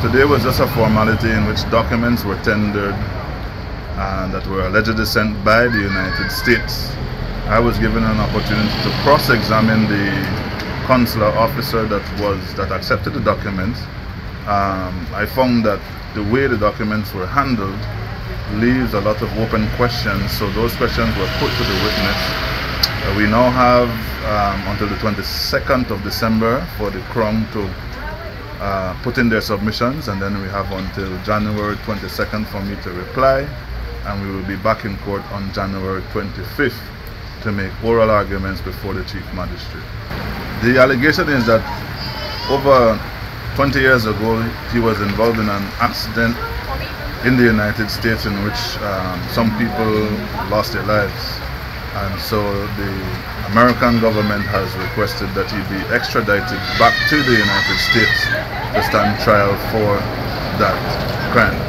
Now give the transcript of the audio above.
Today was just a formality in which documents were tendered and that were allegedly sent by the United States. I was given an opportunity to cross-examine the consular officer that was that accepted the documents. Um, I found that the way the documents were handled leaves a lot of open questions, so those questions were put to the witness. Uh, we now have um, until the 22nd of December for the Crown to uh, put in their submissions and then we have until January 22nd for me to reply and we will be back in court on January 25th to make oral arguments before the Chief Magistrate. The allegation is that over 20 years ago he was involved in an accident in the United States in which um, some people lost their lives and so the American government has requested that he be extradited back to the United States to stand trial for that crime.